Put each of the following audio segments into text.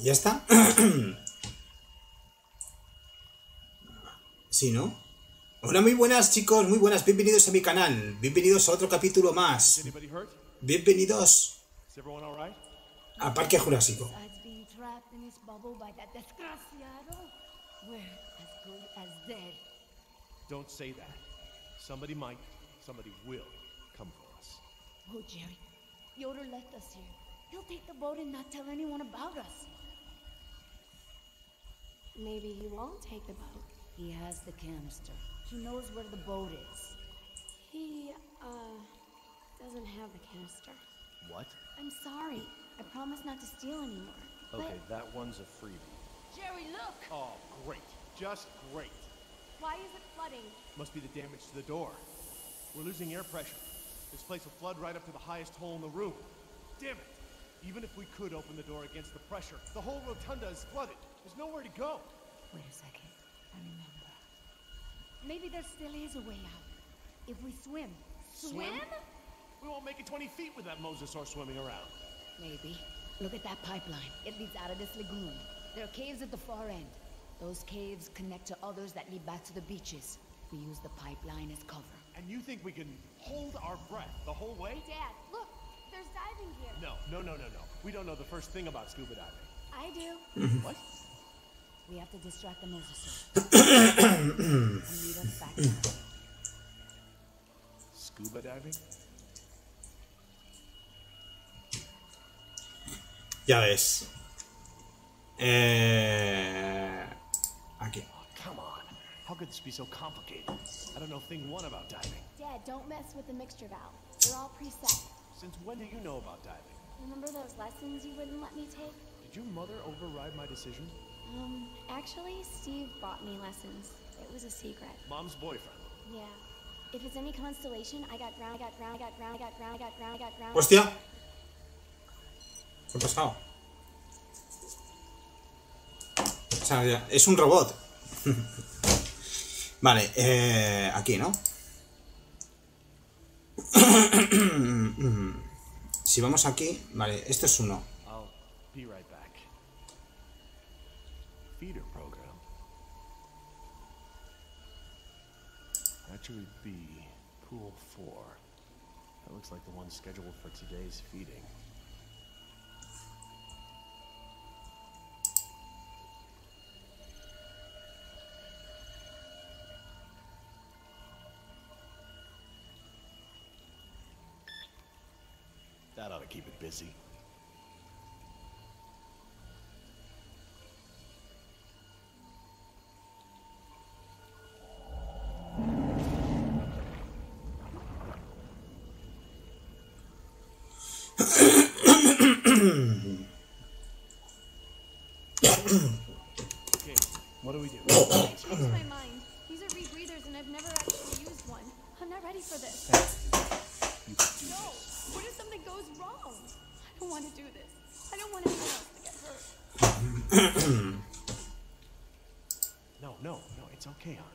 Vale, ¿ya está? sí, ¿no? Hola, muy buenas chicos, muy buenas, bienvenidos a mi canal, bienvenidos a otro capítulo más. Bienvenidos a Parque Jurásico. Don't say that. Somebody might, somebody will come for us. Oh, Jerry, Yoder left us here. He'll take the boat and not tell anyone about us. Maybe he won't take the boat. He has the canister. He knows where the boat is. He, uh, doesn't have the canister. What? I'm sorry. I promise not to steal anymore. Okay, that one's a freebie. Jerry, look! Oh, great. Just great. Why is it flooding? Must be the damage to the door. We're losing air pressure. This place will flood right up to the highest hole in the room. Damn it! Even if we could open the door against the pressure, the whole rotunda is flooded. There's nowhere to go. Wait a second. I remember. Maybe there still is a way out. If we swim. Swim? We won't make it 20 feet with that mosasaur swimming around. Maybe. Look at that pipeline. It leads out of this lagoon. There are caves at the far end. Those caves connect to others that lead back to the beaches. We use the pipeline as cover. And you think we can hold our breath the whole way? Dad, look! There's diving gear. No, no, no, no, no. We don't know the first thing about scuba diving. I do. What? We have to distract the mosasaur. and lead us back. Scuba diving? Ya ves. Eh... Aquí. Oh, come on. How could this be so complicated? I don't know thing one about diving. Dad, don't mess with the mixture valve. They're all preset. Since when do you know about diving? Remember those lessons you wouldn't let me take? Did your mother override my decision? Um, actually, Steve bought me lessons. It was a secret. Mom's boyfriend. Yeah. If it's any constellation, I got ground, I got ground, I got ground, I got ground, I got ground, I got ground. ¡Hostia! ¿Qué ha pasado? O sea, ya- es un robot. vale, eh, aquí, ¿no? si vamos aquí, vale, esto es uno. Feeder program. Should be pool four. That looks like the one scheduled for today's feeding. That ought to keep it busy. Okay, what do we do? Changed my mind. These are rebreathers, and I've never actually used one. I'm not ready for this. Do No! this. What if something goes wrong? I don't want to do this. I don't want anyone else to get hurt. No, no, no, it's okay, hon.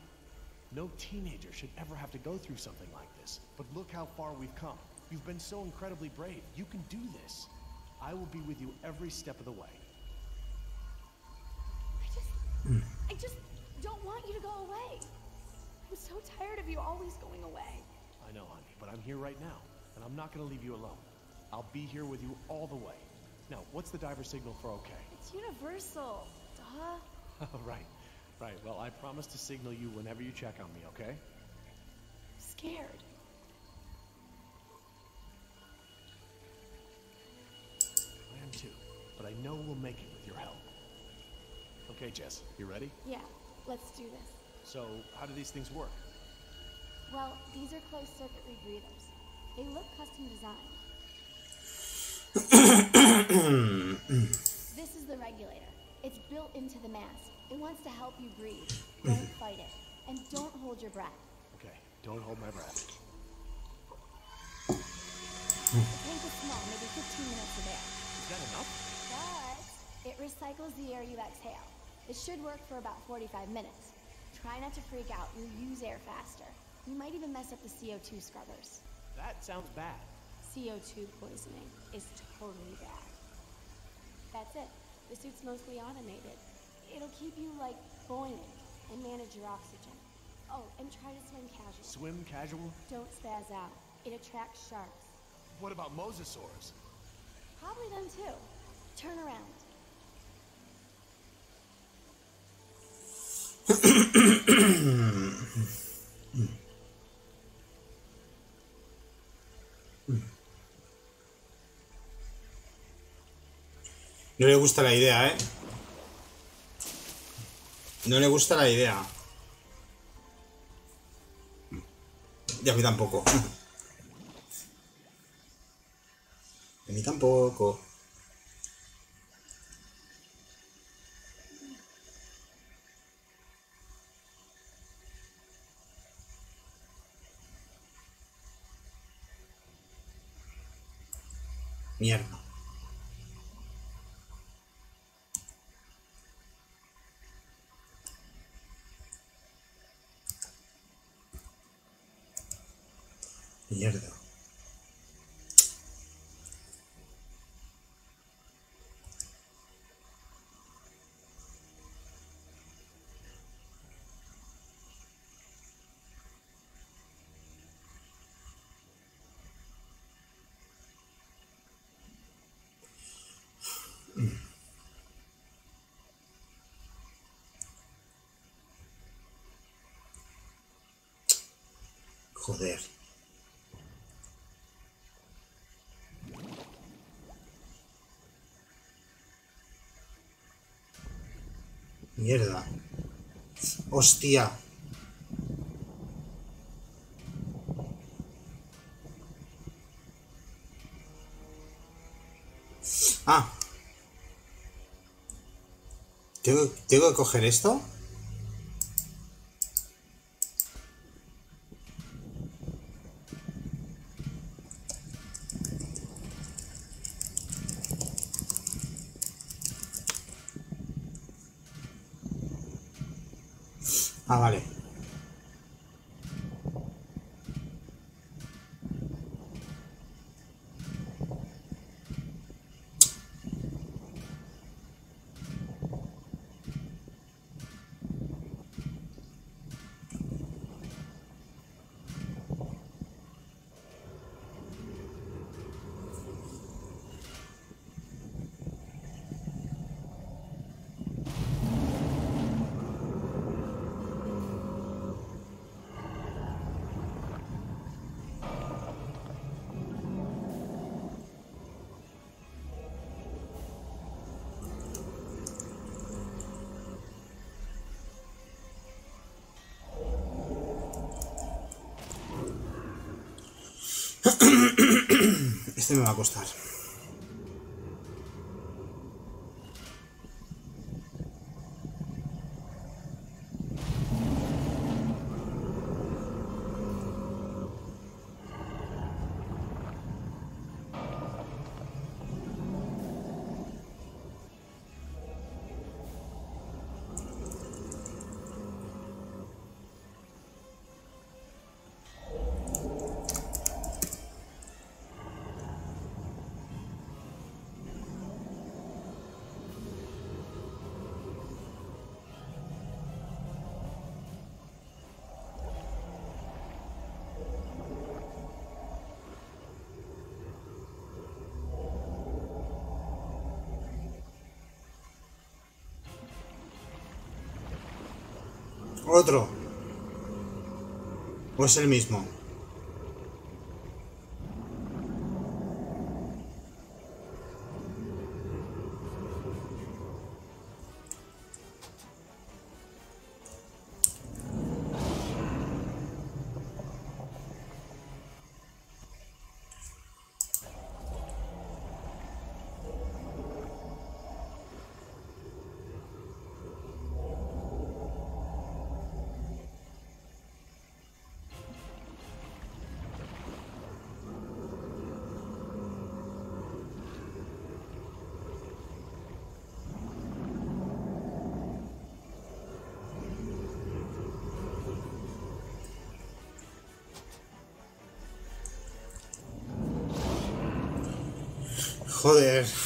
No teenager should ever have to go through something like this. But look how far we've come. You've been so incredibly brave. You can do this. I will be with you every step of the way. I just, don't want you to go away. I'm so tired of you always going away. I know, honey, but I'm here right now, and I'm not gonna leave you alone. I'll be here with you all the way. Now, what's the diver signal for okay? It's universal. Duh. Oh, right, right. Well, I promise to signal you whenever you check on me, okay? I'm scared. I am too, but I know we'll make it with your help. Okay, Jess, you ready? Yeah, let's do this. So, how do these things work? Well, these are closed circuit rebreathers. They look custom designed. this is the regulator. It's built into the mask. It wants to help you breathe. Don't fight it. And don't hold your breath. Okay, don't hold my breath. The tank is small, maybe 15 minutes of air. Is that enough? But it recycles the air you exhale. It should work for about 45 minutes. Try not to freak out. You'll use air faster. You might even mess up the CO2 scrubbers. That sounds bad. CO2 poisoning is totally bad. That's it. The suit's mostly automated. It'll keep you, like, buoyant and manage your oxygen. Oh, and try to swim casual. Swim casual? Don't spaz out. It attracts sharks. What about mosasaurs? Probably them too. Turn around. No le gusta la idea, ¿eh? No le gusta la idea. Y a mí tampoco. A mí tampoco. Mierda. Mierda. Joder. Mierda. Hostia. Ah. ¿Tengo, ¿Tengo que coger esto? Este me va a costar. Otro. ¿O es el mismo? Joder.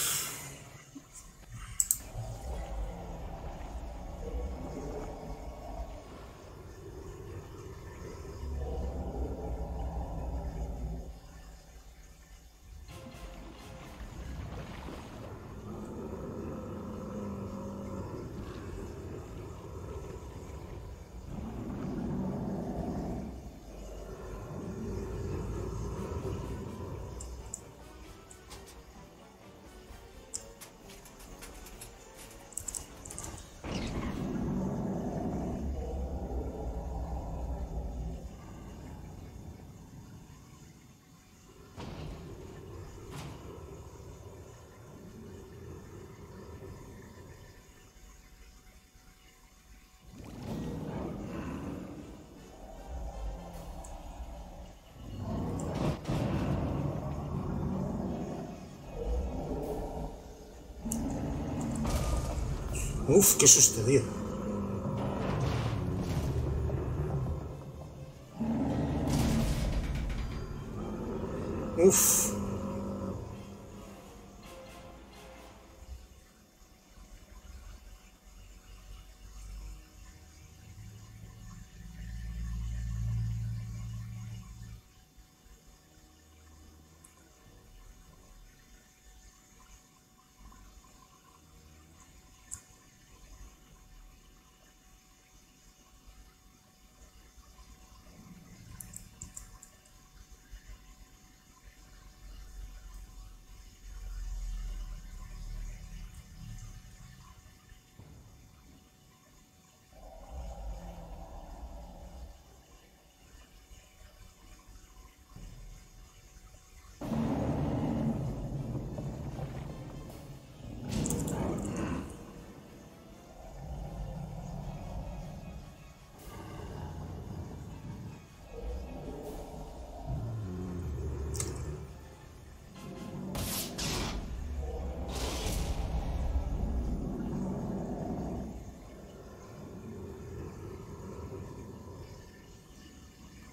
Uf, qué susto, tío.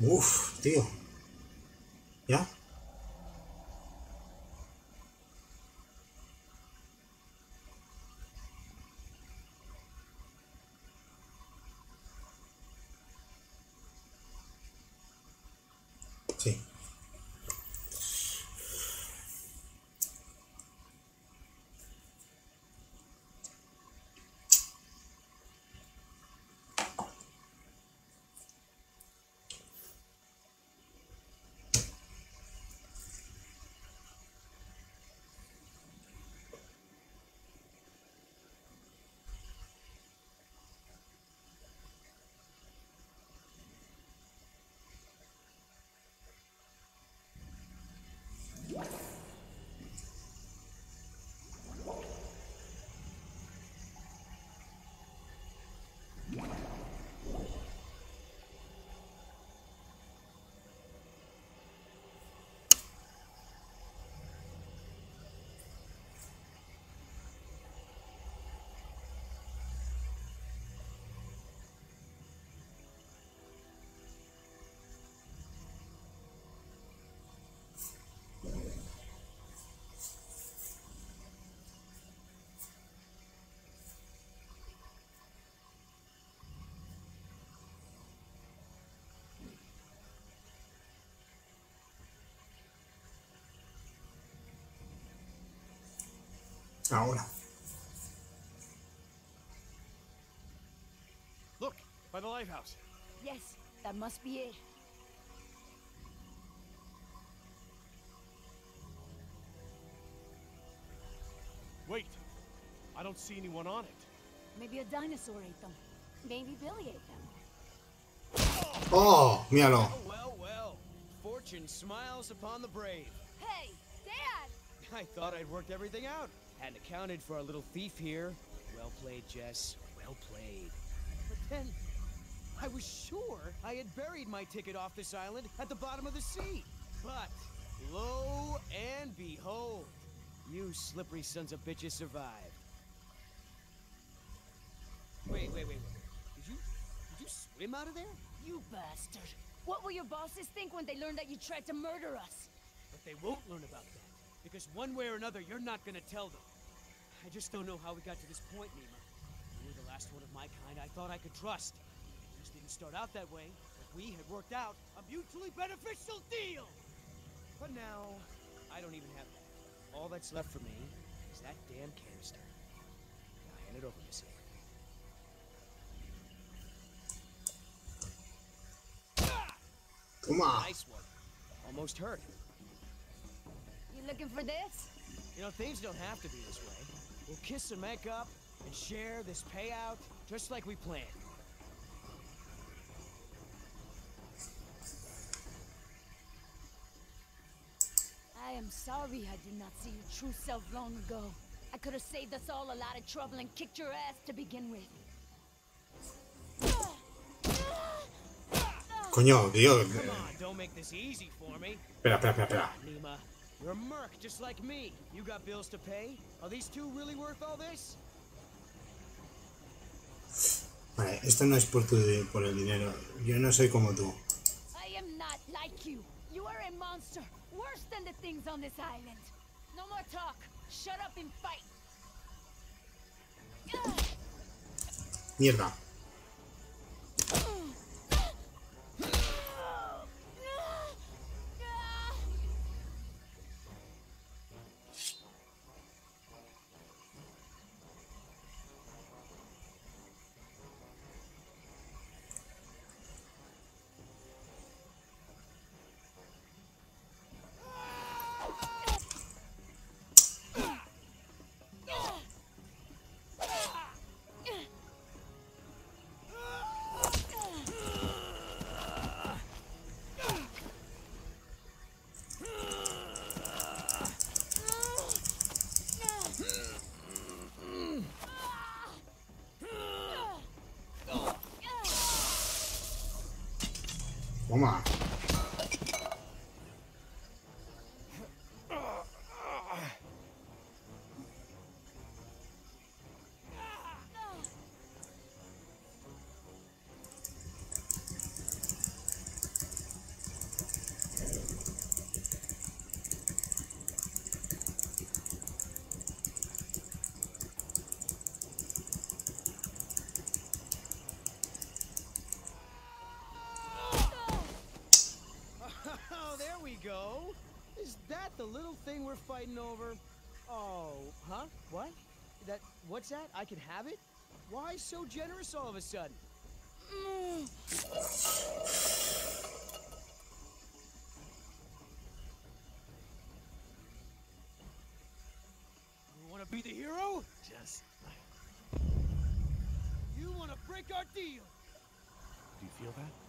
Uf, tío. ¿Ya? Ahora. Look, by the lighthouse. Yes, that must be it. Wait. I don't see anyone on it. Maybe a dinosaur ate them. Maybe Billy ate them. Oh, míralo. Oh, well, well. Fortune smiles upon the brave. Hey, Dad! I thought I'd worked everything out. Hadn't accounted for our little thief here. Well played, Jess. Well played. But then, I was sure I had buried my ticket off this island at the bottom of the sea. But, lo and behold, you slippery sons of bitches survived. Wait, wait, wait, wait. Did you, did you swim out of there? You bastard. What will your bosses think when they learn that you tried to murder us? But they won't learn about that. Because one way or another, you're not gonna tell them. I just don't know how we got to this point, Nima. You were the last one of my kind I thought I could trust. Things didn't start out that way, but we had worked out a mutually beneficial deal! But now, I don't even have that. All that's left for me is that damn canister. Now hand it over, to you. Come on. Nice one. Almost hurt. You looking for this? You know, things don't have to be this way. We'll kiss and make up and share this payout just like we planned. I am sorry I did not see your true self long ago. I could have saved us all a lot of trouble and kicked your ass to begin with. Coño, tío. Come on, don't make this easy for me. Espera, espera, espera, espera. You're a merc just like me. You got bills to pay? Are these two really worth all this? Vale, esto no es por, tu, por el dinero. Yo no soy como tú. I am not like you. You are a monster, worse than the things on this island. No more talk. Shut up and fight. Mierda. Fighting over? Oh, huh? What? That, what's that? I can have it? Why so generous all of a sudden? You wanna be the hero? Just. You wanna break our deal? Do you feel that?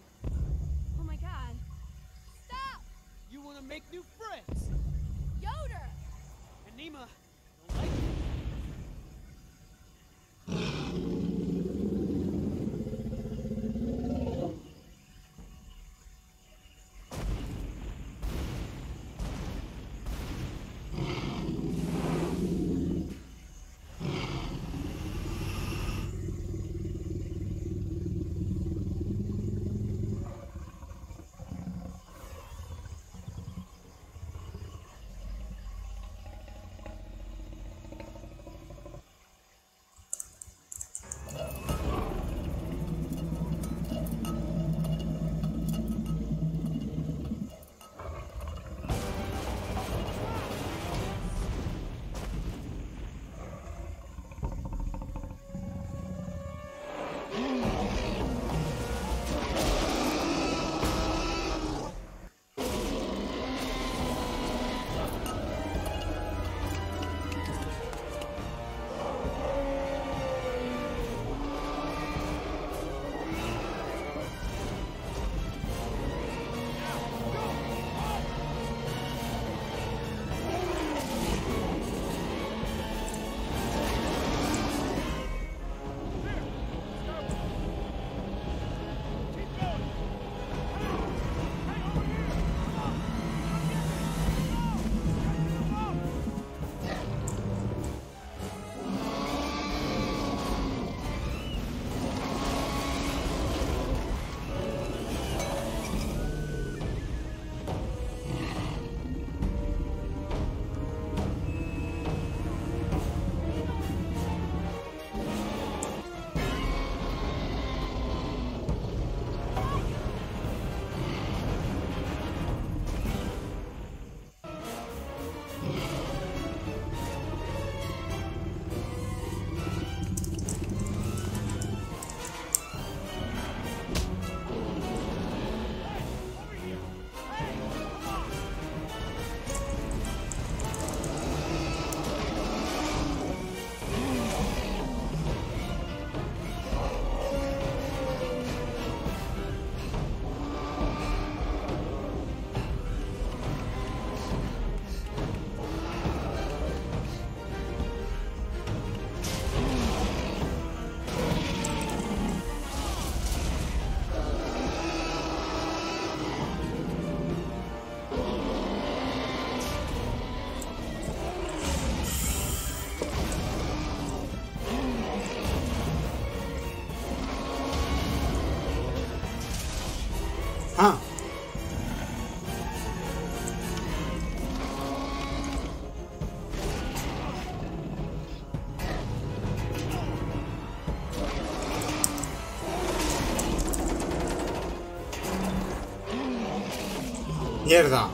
Mierda.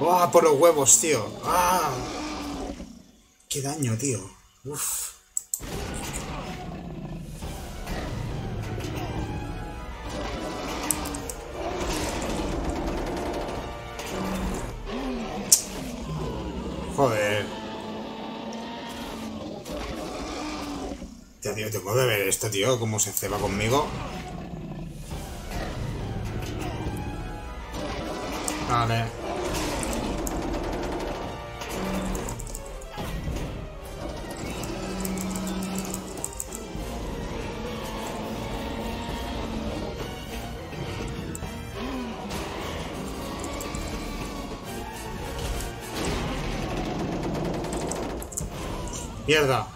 ¡Ah, por los huevos, tío! ¡Ah! ¡Qué daño, tío! Uf. Joder. Tío, tío, tengo que ver esto, tío, cómo se ceba conmigo. Vale. Mierda.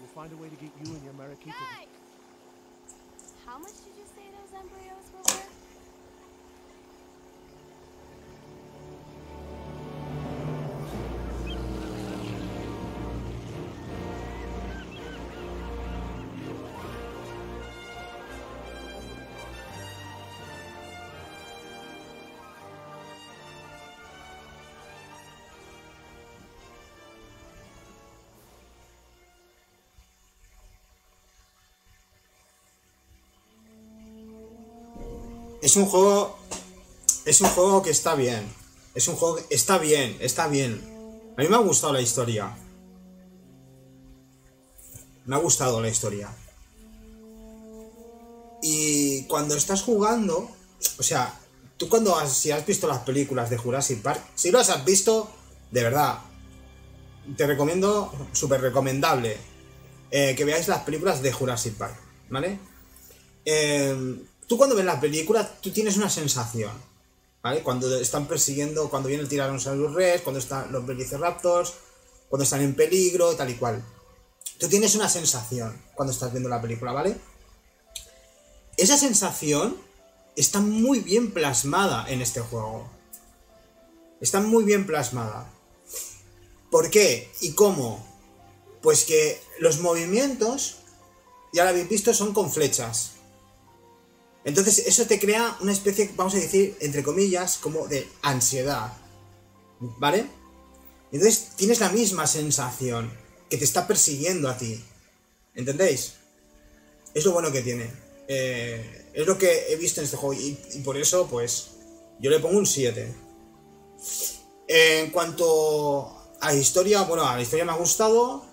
We'll find a way to get you and your Marikita. Guys! How much did you say those embryos were Es un juego. Es un juego que está bien. Es un juego que está bien, está bien. A mí me ha gustado la historia. Me ha gustado la historia. Y cuando estás jugando, o sea, tú cuando has, si has visto las películas de Jurassic Park, si las has visto, de verdad, te recomiendo, súper recomendable, eh, que veáis las películas de Jurassic Park, ¿vale? Eh, tú cuando ves la película, tú tienes una sensación, ¿vale? Cuando están persiguiendo, cuando viene el Tyrannosaurus Rex, cuando están los Velociraptors, cuando están en peligro, tal y cual. Tú tienes una sensación cuando estás viendo la película, ¿vale? Esa sensación está muy bien plasmada en este juego. Está muy bien plasmada. ¿Por qué? ¿Y cómo? Pues que los movimientos, ya lo habéis visto, son con flechas. Entonces eso te crea una especie, vamos a decir, entre comillas, como de ansiedad. ¿Vale? Entonces tienes la misma sensación que te está persiguiendo a ti. ¿Entendéis? Es lo bueno que tiene. Eh, es lo que he visto en este juego y, y por eso, pues, yo le pongo un 7. En cuanto a la historia, bueno, a la historia me ha gustado.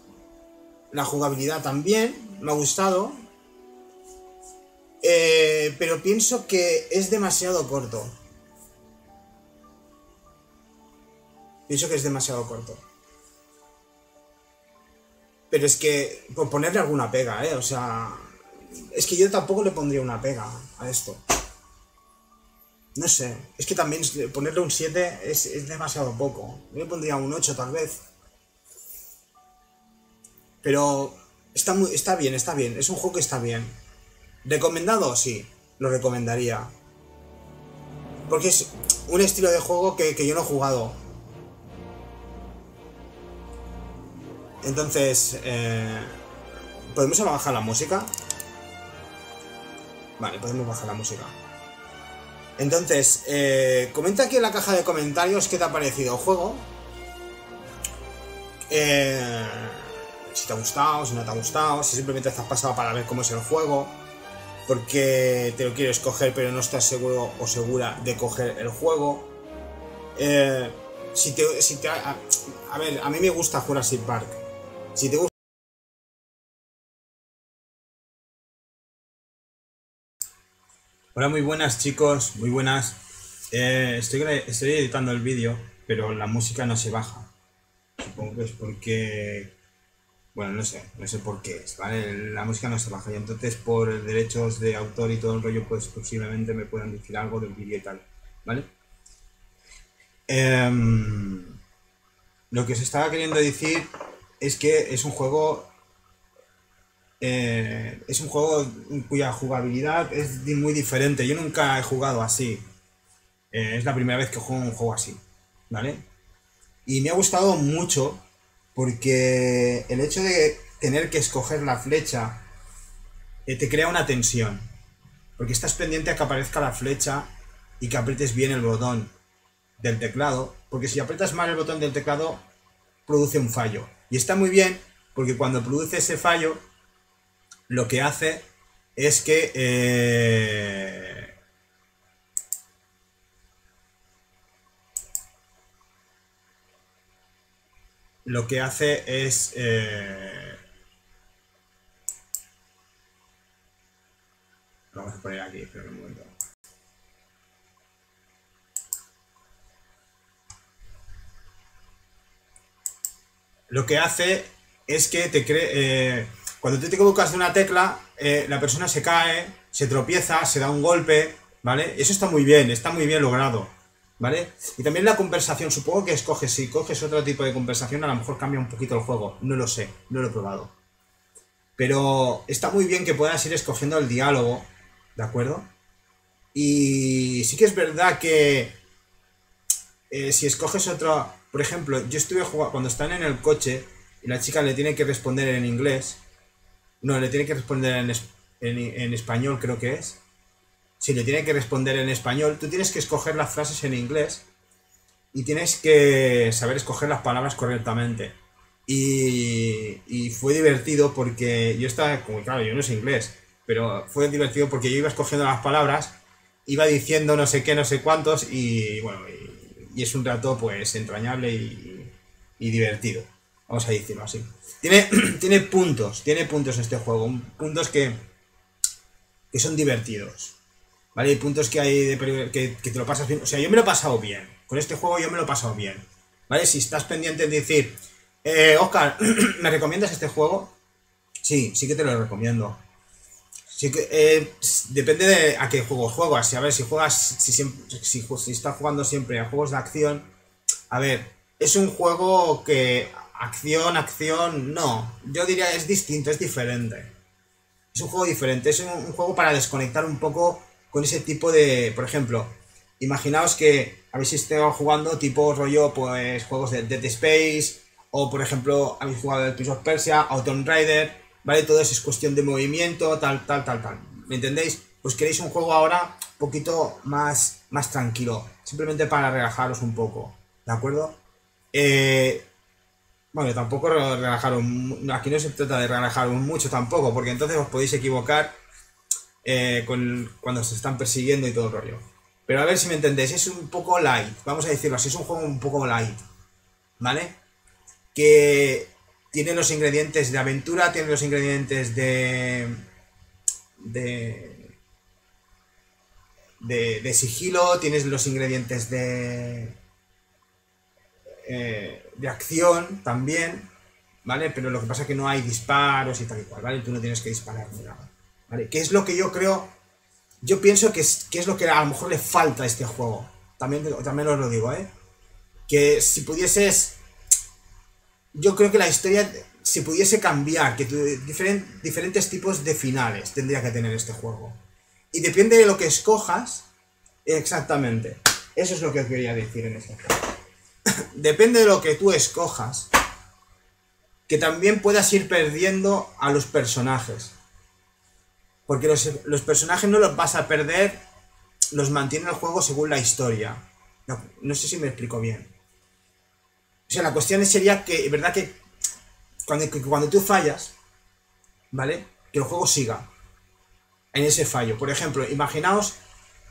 La jugabilidad también me ha gustado. Eh, pero pienso que es demasiado corto. Pienso que es demasiado corto. Pero es que, por ponerle alguna pega, ¿eh? O sea, es que yo tampoco le pondría una pega a esto. No sé, es que también ponerle un 7 es, es demasiado poco. Yo le pondría un 8 tal vez. Pero está, muy, está bien, está bien. Es un juego que está bien. ¿Recomendado? Sí, lo recomendaría. Porque es un estilo de juego que, yo no he jugado. Entonces, eh, ¿podemos bajar la música? Vale, podemos bajar la música. Entonces, eh, comenta aquí en la caja de comentarios qué te ha parecido el juego. Eh, si te ha gustado, si no te ha gustado, si simplemente te has pasado para ver cómo es el juego. Porque te lo quieres coger pero no estás seguro o segura de coger el juego. Eh, si te, si te- a, ver, a mí me gusta Jurassic Park. Si te gusta... Hola, muy buenas chicos, muy buenas. Eh, estoy, estoy editando el vídeo, pero la música no se baja. Supongo que es porque... Bueno, no sé, no sé por qué es, ¿vale? La música no se baja y entonces por derechos de autor y todo el rollo, pues posiblemente me puedan decir algo del vídeo y tal, ¿vale? Em, lo que os estaba queriendo decir es que es un juego eh, es un juego cuya jugabilidad es muy diferente. Yo nunca he jugado así. Eh, es la primera vez que juego un juego así, ¿vale? Y me ha gustado mucho porque el hecho de tener que escoger la flecha eh, te crea una tensión. Porque estás pendiente a que aparezca la flecha y que aprietes bien el botón del teclado. Porque si aprietas mal el botón del teclado, produce un fallo. Y está muy bien porque cuando produce ese fallo, lo que hace es que eh, lo que hace es eh, vamos a poner aquí espera un momento lo que hace es que te cree. eh, cuando tú te equivocas de una tecla, eh, la persona se cae, se tropieza, se da un golpe, ¿vale? Eso está muy bien, está muy bien logrado, ¿vale? Y también la conversación, supongo que escoges, si coges otro tipo de conversación, a lo mejor cambia un poquito el juego, no lo sé, no lo he probado. Pero está muy bien que puedas ir escogiendo el diálogo, ¿de acuerdo? Y sí que es verdad que eh, si escoges otro, por ejemplo, yo estuve jugando, cuando están en el coche y la chica le tiene que responder en inglés, no, le tiene que responder en, en español, creo que es. Si le tiene que responder en español, tú tienes que escoger las frases en inglés y tienes que saber escoger las palabras correctamente. Y, fue divertido porque yo estaba, como claro, yo no sé inglés, pero fue divertido porque yo iba escogiendo las palabras, iba diciendo no sé qué, no sé cuántos y bueno, y, es un rato pues entrañable y, y divertido, vamos a decirlo así. Tiene, tiene puntos, tiene puntos este juego, un- puntos que, que son divertidos. ¿Vale? Hay puntos que hay de que, que te lo pasas bien. O sea, yo me lo he pasado bien. Con este juego yo me lo he pasado bien. ¿Vale? Si estás pendiente de decir, eh, Oscar, ¿me recomiendas este juego? Sí, sí que te lo recomiendo. Sí que, eh, depende de a qué juegos juegas. A ver, si juegas, si, si, si estás jugando siempre a juegos de acción, a ver, es un juego que acción, acción, no. Yo diría es distinto, es diferente. Es un juego diferente, es un juego para desconectar un poco con ese tipo de, por ejemplo, imaginaos que habéis estado jugando tipo rollo, pues juegos de Dead Space, o por ejemplo, habéis jugado el Prince of Persia, o Tomb Raider, ¿vale? Todo eso es cuestión de movimiento, tal, tal, tal, tal. ¿Me entendéis? Pues queréis un juego ahora un poquito más, más tranquilo, simplemente para relajaros un poco, ¿de acuerdo? Eh, bueno, tampoco relajaros. Aquí no se trata de relajaros mucho tampoco, porque entonces os podéis equivocar eh, cuando se están persiguiendo y todo el rollo. Pero a ver si me entendéis, es un poco light, vamos a decirlo así, es un juego un poco light, ¿vale? Que tiene los ingredientes de aventura, tiene los ingredientes de. de. de, de sigilo, tienes los ingredientes de. eh, de acción también, ¿vale? Pero lo que pasa es que no hay disparos y tal y cual, ¿vale? Tú no tienes que disparar ni nada, ¿vale? Que es lo que yo creo, yo pienso que es, que es lo que a lo mejor le falta a este juego. También, también os lo digo, ¿eh? Que si pudieses, yo creo que la historia, si pudiese cambiar, que tu- diferen- diferentes tipos de finales tendría que tener este juego. Y depende de lo que escojas, exactamente. Eso es lo que quería decir en este juego depende de lo que tú escojas, que también puedas ir perdiendo a los personajes. Porque los, los personajes no los vas a perder, los mantiene el juego según la historia. No, no sé si me explico bien. O sea, la cuestión sería que, verdad que cuando, cuando tú fallas, ¿vale? Que el juego siga en ese fallo. Por ejemplo, imaginaos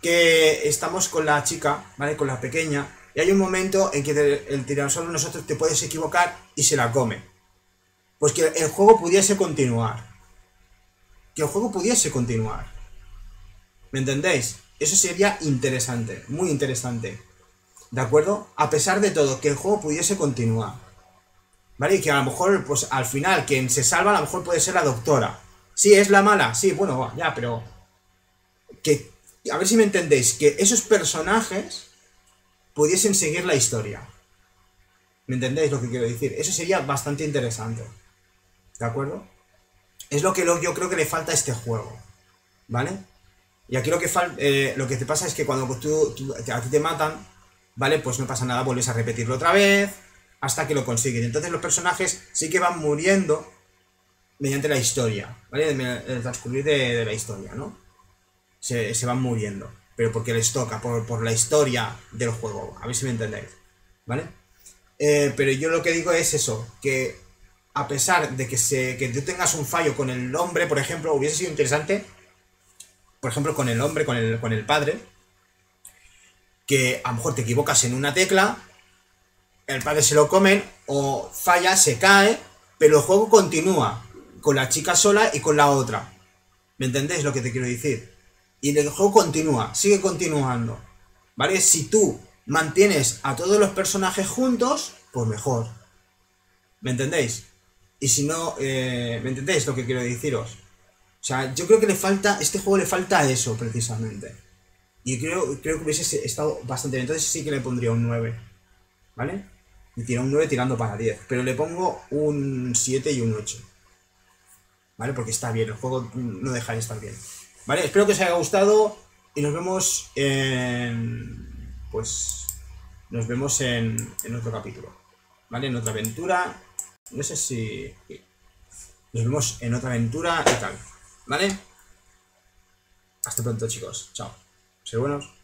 que estamos con la chica, ¿vale? Con la pequeña, y hay un momento en que el tiranosaurio nosotros te puedes equivocar y se la come. Pues que el juego pudiese continuar. Que el juego pudiese continuar. ¿Me entendéis? Eso sería interesante, muy interesante. ¿De acuerdo? A pesar de todo, que el juego pudiese continuar. ¿Vale? Y que a lo mejor, pues al final, quien se salva a lo mejor puede ser la doctora. Sí, es la mala, sí, bueno, ya, pero... Que, a ver si me entendéis, que esos personajes pudiesen seguir la historia. ¿Me entendéis lo que quiero decir? Eso sería bastante interesante. ¿De acuerdo? Es lo que yo creo que le falta a este juego. ¿Vale? Y aquí lo que, eh, lo que te pasa es que cuando tú, a ti te matan, ¿vale? Pues no pasa nada, vuelves a repetirlo otra vez hasta que lo consigues. Entonces los personajes sí que van muriendo mediante la historia, ¿vale? El transcurrir de, de la historia, ¿no? Se, se van muriendo, pero porque les toca, por, por la historia del juego, a ver si me entendéis, ¿vale? Eh, pero yo lo que digo es eso, que a pesar de que, tú tengas un fallo con el hombre, por ejemplo, hubiese sido interesante, por ejemplo, con el hombre, con el, con el padre, que a lo mejor te equivocas en una tecla, el padre se lo comen, o falla, se cae, pero el juego continúa con la chica sola y con la otra. ¿Me entendéis lo que te quiero decir? Y el juego continúa, sigue continuando. ¿Vale? Si tú mantienes a todos los personajes juntos, pues mejor. ¿Me entendéis? Y si no, eh, ¿me entendéis lo que quiero deciros? O sea, yo creo que le falta, este juego le falta eso precisamente. Y creo, creo que hubiese estado bastante bien. Entonces sí que le pondría un 9. ¿Vale? Le tira un 9 tirando para 10. Pero le pongo un 7 y un 8. ¿Vale? Porque está bien, el juego no deja de estar bien. ¿Vale? Espero que os haya gustado y nos vemos en... Pues... Nos vemos en, en otro capítulo. ¿Vale? En otra aventura. No sé si... Nos vemos en otra aventura y tal. ¿Vale? Hasta pronto chicos. Chao. Ser buenos.